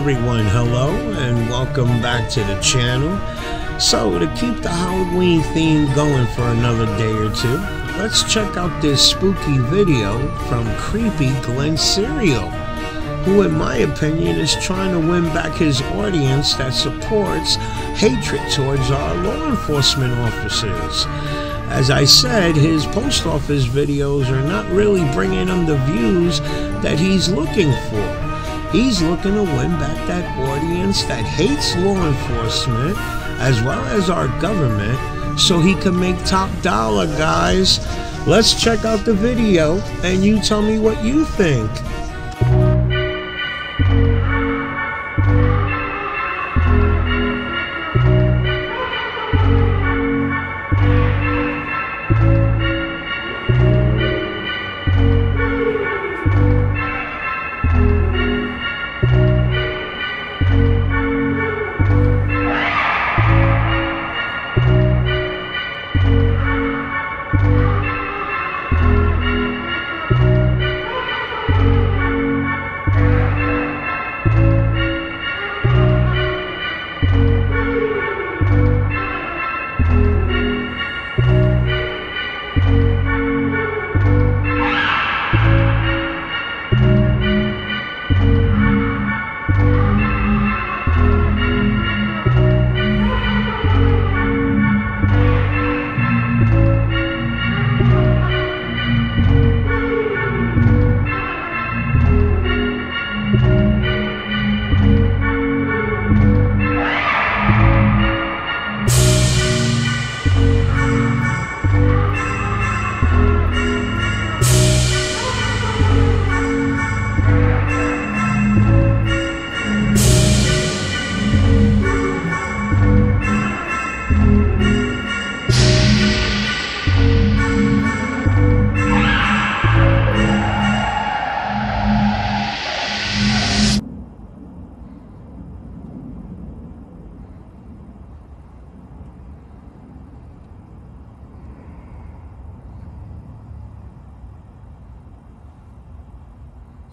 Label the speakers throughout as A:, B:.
A: everyone, hello and welcome back to the channel. So, to keep the Halloween theme going for another day or two, let's check out this spooky video from Creepy Glen Cerio, who, in my opinion, is trying to win back his audience that supports hatred towards our law enforcement officers. As I said, his post office videos are not really bringing him the views that he's looking for. He's looking to win back that audience that hates law enforcement as well as our government so he can make top dollar, guys. Let's check out the video and you tell me what you think.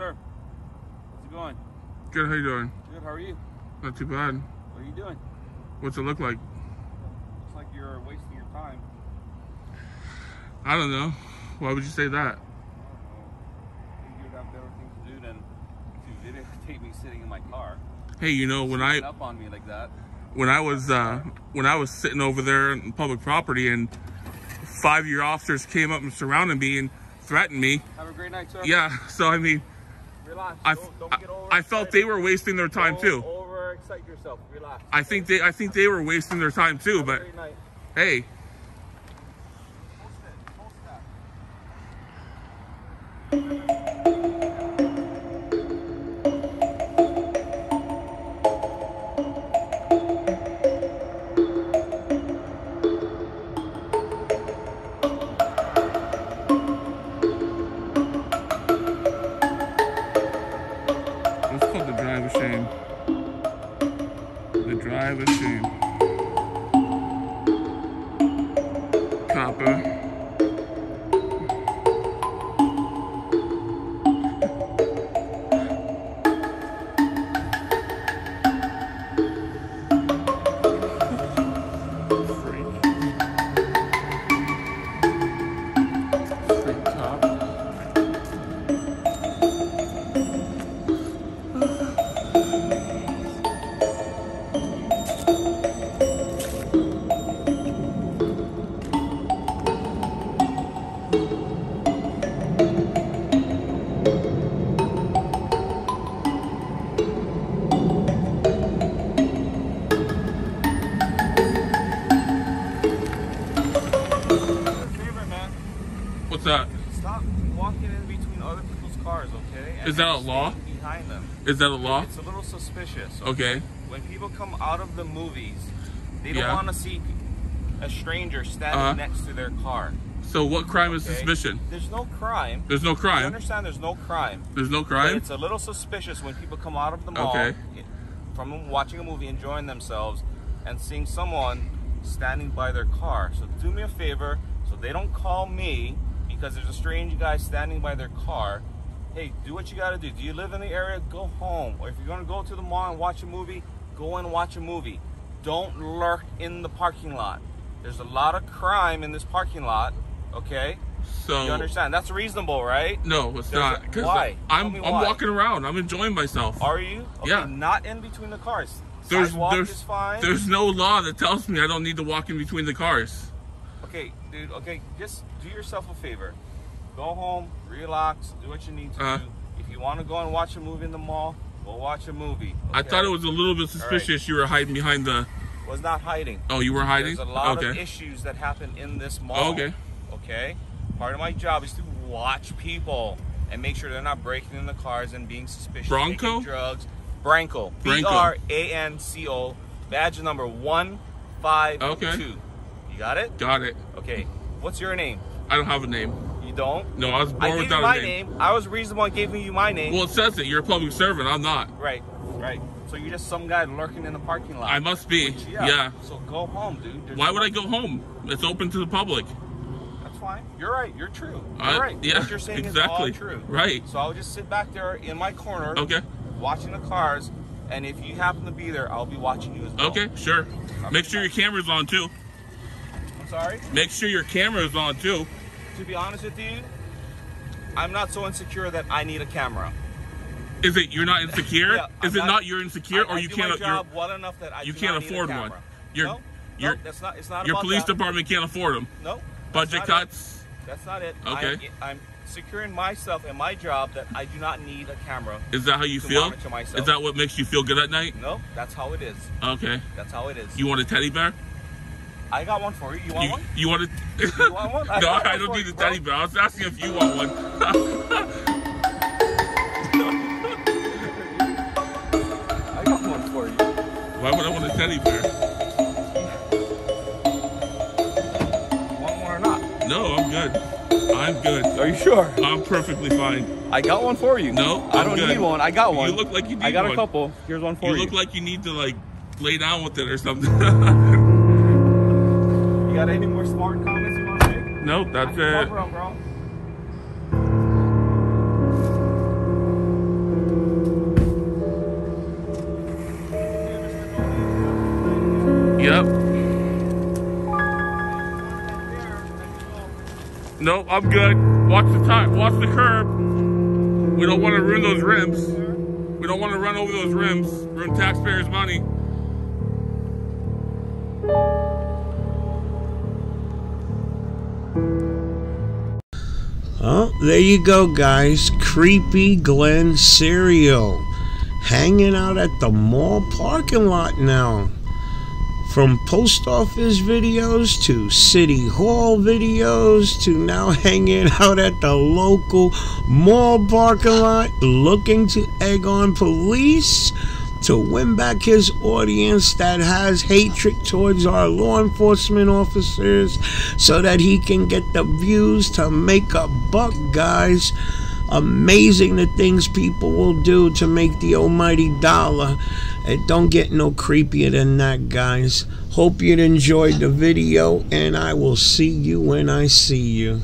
B: Sir, how's it going?
C: Good, how you doing?
B: Good, how are you?
C: Not too bad.
B: What are you doing?
C: What's it look like?
B: Looks like you're wasting your time.
C: I don't know. Why would you say that?
B: I don't know. Think you'd have better things to do than to videotape me sitting in my car.
C: Hey, you know when I
B: up on me like that.
C: when I was uh when I was sitting over there in public property and five year officers came up and surrounded me and threatened me.
B: Have a great night, sir.
C: Yeah, so I mean
B: Relax.
C: I
B: don't, don't
C: I, felt they were wasting their time
B: don't
C: too.
B: Overexcite yourself. Relax.
C: I think they I think they were wasting their time too, but hey, What's that?
B: Stop walking in between other people's cars, okay? And
C: Is that a law?
B: Behind them.
C: Is that a law?
B: It's a little suspicious.
C: Okay.
B: When people come out of the movies, they don't
C: Yeah.
B: want to see a stranger standing
C: Uh-huh.
B: next to their car.
C: So what crime is
B: okay?
C: suspicion?
B: There's no crime.
C: There's no
B: You
C: crime.
B: understand there's no crime.
C: There's no
B: But
C: crime.
B: it's a little suspicious when people come out of the mall
C: Okay.
B: from watching a movie, enjoying themselves, and seeing someone standing by their car. So do me a favor, so they don't call me because there's a strange guy standing by their car. hey, do what you got to do. Do you live in the area? Go home. Or if you're going to go to the mall and watch a movie, go and watch a movie. Don't lurk in the parking lot. There's a lot of crime in this parking lot. Okay.
C: So
B: You understand? That's reasonable, right?
C: no, it's
B: There's
C: not.
B: a- why?
C: I'm I'm
B: why.
C: walking around. I'm enjoying myself.
B: Are you? Okay,
C: Yeah.
B: Not in between the cars.
C: There's
B: Sidewalk
C: there's
B: fine.
C: there's no law that tells me I don't need to walk in between the cars.
B: Okay, dude. Okay, just do yourself a favor. Go home, relax, do what you need to
C: Uh-huh.
B: do. If you want to go and watch a movie in the mall, go watch a movie.
C: I thought it was a little bit suspicious you were hiding behind the.
B: Was not hiding.
C: Oh, you were hiding.
B: There's a lot of
C: okay.
B: issues that happen in this mall.
C: Oh, okay.
B: Okay. Part of my job is to watch people and make sure they're not breaking in the cars and being suspicious.
C: Bronco?
B: drugs. Branco. B. R A N C O. Badge number one five two.
C: Okay.
B: You got it?
C: Got it.
B: Okay. What's your name?
C: I don't have a name.
B: You don't?
C: No, I was
B: I
C: born
B: you
C: without
B: my
C: a name.
B: name. I was reasonable in giving you my name.
C: Well, it says it. You're a public servant. I'm not.
B: right, right. So you're just some guy lurking in the parking lot.
C: I must be.
B: Which,
C: yeah.
B: So go home, dude. There's
C: Why would I go home? It's open to the public.
B: That's fine. You're right. You're true. You're right.
C: yeah,
B: what you're saying
C: exactly.
B: is all true.
C: Right.
B: So I'll just sit back there in my corner,
C: Okay.
B: watching the cars, and if you happen to be there, I'll be watching you as well.
C: Okay. Sure. Make sure your camera's on too.
B: I'm sorry.
C: Make sure your camera's on too.
B: To be honest with you, I'm not so insecure that I need a camera.
C: Is it you're not insecure?
B: Yeah,
C: Is
B: I'm
C: it not, you're insecure,
B: I,
C: or
B: I
C: you can't?
B: job well enough that I
C: you can't
B: not
C: afford one. You're-
B: no,
C: you're-
B: no, that's not. It's not
C: your police
B: that.
C: department can't afford them.
B: No.
C: Budget
B: not it.
C: cuts.
B: That's not it.
C: Okay.
B: I, I'm securing myself and my job that I do not need a camera.
C: Is that how you
B: To
C: feel?
B: myself.
C: Is that what makes you feel good at night?
B: No, that's how it is.
C: Okay.
B: That's how it is.
C: You want a teddy bear?
B: I got one for you. You want
C: You,
B: one?
C: you want a?
B: You want one? I
C: no, I don't need a teddy bear. I was asking if you want one. Why would I want a teddy bear?
B: Want one or not?
C: No, I'm good. I'm good.
B: Are you sure?
C: I'm perfectly fine.
B: I got one for you.
C: No,
B: I
C: I'm
B: don't
C: good.
B: need one. I got one.
C: You
B: one.
C: look like you need I
B: got
C: one.
B: a couple. Here's one for
C: You
B: you.
C: look like you need to like lay down with it or something.
B: you got any more smart comments you want to make?
C: nope, that's
B: Cover
C: it.
B: 'em, bro.
C: Nope, I'm good. Watch the time. Watch the curb. We don't want to ruin those rims. We don't want to run over those rims. Ruin taxpayers' money.
A: Oh, there you go, guys. Creepy Glen Cerio. Hanging out at the mall parking lot now. From post office videos to city hall videos to now hanging out at the local mall parking lot looking to egg on police to win back his audience that has hatred towards our law enforcement officers so that he can get the views to make a buck, guys. Amazing the things people will do to make the almighty dollar. It don't get no creepier than that, guys. Hope you enjoyed the video, and I will see you when I see you.